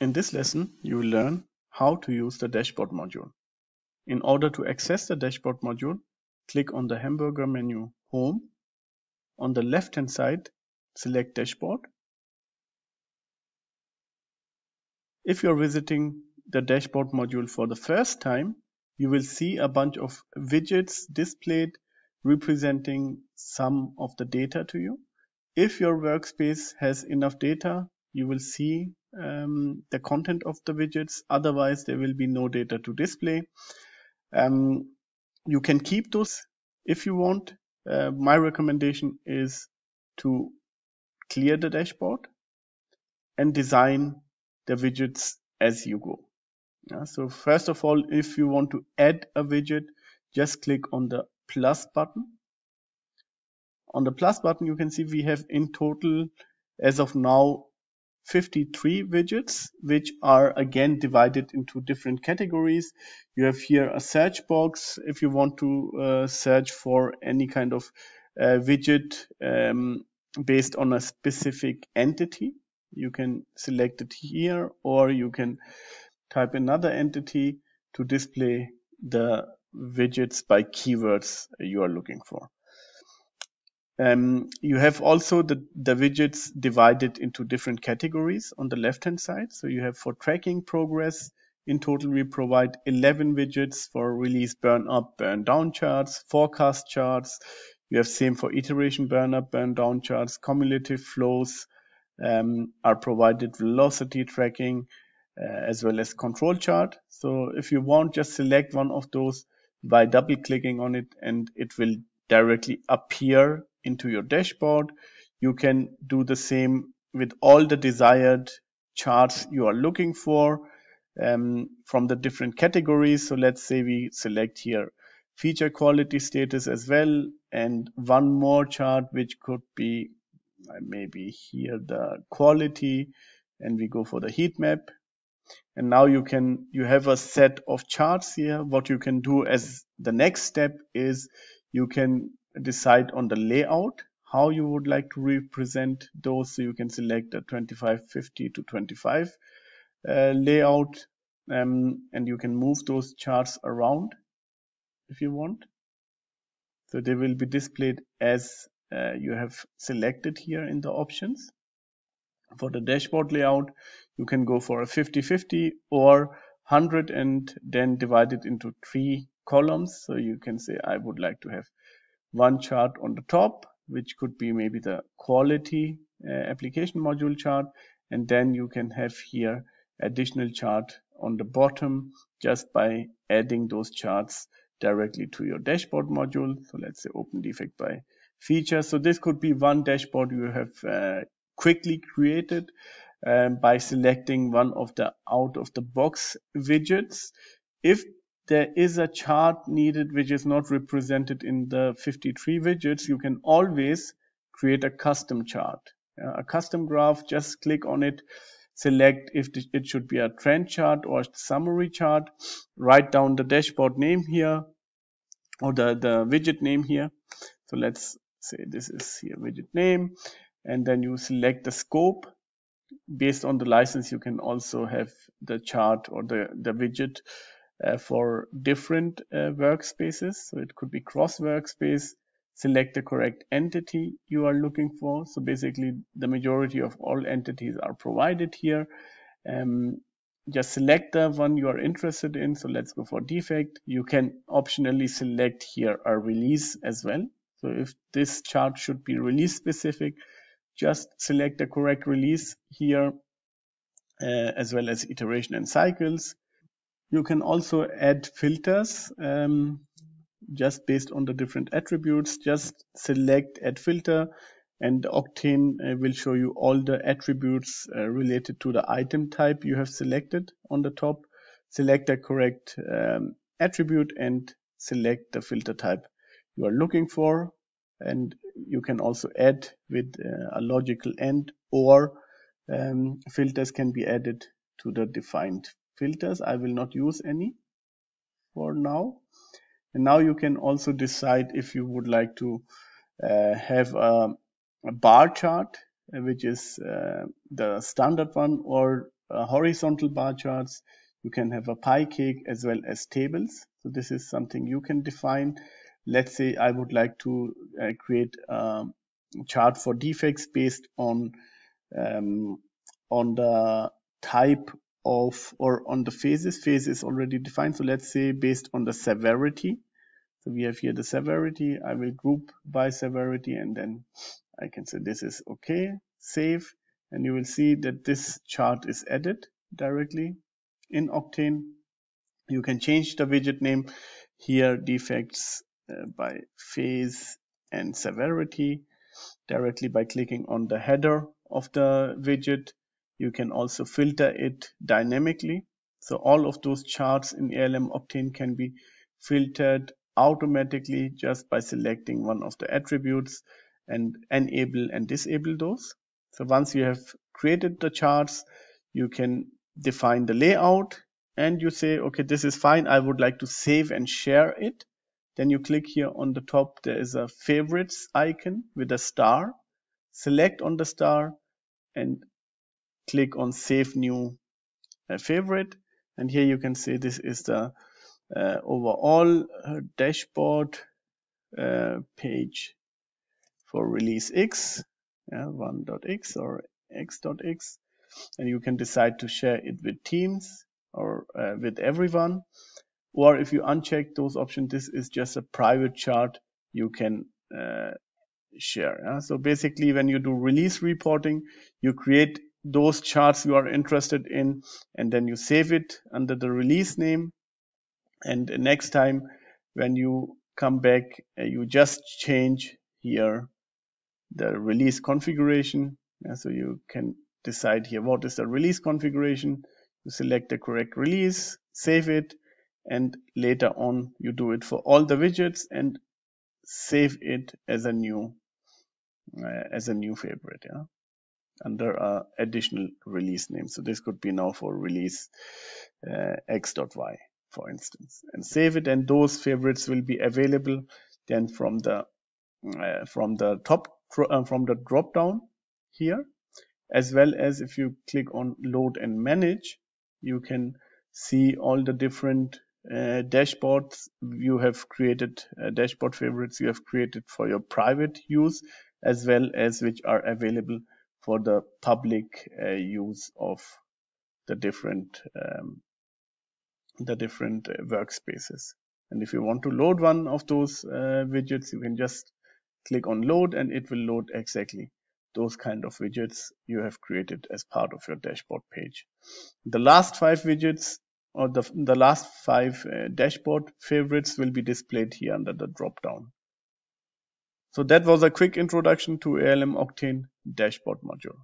In this lesson, you will learn how to use the dashboard module. In order to access the dashboard module, click on the hamburger menu Home. On the left hand side, select Dashboard. If you're visiting the dashboard module for the first time, you will see a bunch of widgets displayed representing some of the data to you. If your workspace has enough data, you will see um, the content of the widgets. Otherwise, there will be no data to display. Um, you can keep those if you want. Uh, my recommendation is to clear the dashboard and design the widgets as you go. Yeah, so first of all, if you want to add a widget, just click on the plus button. On the plus button, you can see we have in total, as of now, 53 widgets, which are again divided into different categories. You have here a search box if you want to uh, search for any kind of uh, widget um, based on a specific entity. You can select it here or you can type another entity to display the widgets by keywords you are looking for. Um, you have also the, the widgets divided into different categories on the left hand side. So you have for tracking progress, in total we provide 11 widgets for release burn up, burn down charts, forecast charts. You have same for iteration burn up, burn down charts, cumulative flows um, are provided, velocity tracking, uh, as well as control chart. So if you want, just select one of those by double clicking on it and it will directly appear into your dashboard. You can do the same with all the desired charts you are looking for um, from the different categories. So let's say we select here feature quality status as well and one more chart which could be uh, maybe here the quality and we go for the heat map and now you can you have a set of charts here what you can do as the next step is you can decide on the layout how you would like to represent those. So you can select a 25 50 to 25 uh, layout um, and you can move those charts around if you want. So they will be displayed as uh, you have selected here in the options. For the dashboard layout you can go for a 50-50 or 100 and then divide it into three columns. So you can say I would like to have one chart on the top, which could be maybe the quality uh, application module chart. And then you can have here additional chart on the bottom just by adding those charts directly to your dashboard module. So let's say open defect by feature. So this could be one dashboard you have uh, quickly created um, by selecting one of the out of the box widgets. If there is a chart needed which is not represented in the 53 widgets, you can always create a custom chart. A custom graph, just click on it, select if it should be a trend chart or summary chart, write down the dashboard name here or the, the widget name here. So let's say this is here widget name and then you select the scope. Based on the license, you can also have the chart or the, the widget uh, for different uh, workspaces. So it could be cross workspace. Select the correct entity you are looking for. So basically the majority of all entities are provided here. Um, just select the one you are interested in. So let's go for defect. You can optionally select here a release as well. So if this chart should be release specific, just select the correct release here uh, as well as iteration and cycles. You can also add filters um, just based on the different attributes. Just select add filter and Octane uh, will show you all the attributes uh, related to the item type you have selected on the top. Select the correct um, attribute and select the filter type you are looking for. And you can also add with uh, a logical end or um, filters can be added to the defined filters. I will not use any for now. And now you can also decide if you would like to uh, have a, a, bar chart, uh, which is uh, the standard one, or horizontal bar charts. You can have a pie cake as well as tables. So this is something you can define. Let's say I would like to uh, create a chart for defects based on um, on the type of or on the phases. Phase is already defined. So let's say based on the severity. So we have here the severity. I will group by severity and then I can say this is okay, save, and you will see that this chart is added directly in Octane. You can change the widget name here, defects uh, by phase and severity directly by clicking on the header of the widget. You can also filter it dynamically. So all of those charts in ALM Octane can be filtered automatically just by selecting one of the attributes and enable and disable those. So once you have created the charts, you can define the layout and you say, okay, this is fine. I would like to save and share it. Then you click here on the top. There is a favorites icon with a star. Select on the star and click on save new uh, favorite. And here you can see this is the uh, overall uh, dashboard uh, page for release X, yeah, 1.x or x.x. And you can decide to share it with teams or uh, with everyone. Or if you uncheck those options, this is just a private chart you can uh, share. Yeah? So basically, when you do release reporting, you create those charts you are interested in, and then you save it under the release name. And next time when you come back uh, you just change here the release configuration. So you can decide here what is the release configuration. You select the correct release save it and later on you do it for all the widgets and save it as a new uh, as a new favorite yeah under a additional release name so this could be now for release uh, x.y for instance, and save it. And those favorites will be available then from the uh, from the top uh, from the drop down here, as well as if you click on load and manage, you can see all the different uh, dashboards you have created, uh, dashboard favorites you have created for your private use, as well as which are available for the public uh, use of the different um, the different uh, workspaces. And if you want to load one of those uh, widgets, you can just click on load and it will load exactly those kind of widgets you have created as part of your dashboard page. The last five widgets or the, the last five uh, dashboard favorites will be displayed here under the drop down. So that was a quick introduction to ALM Octane dashboard module.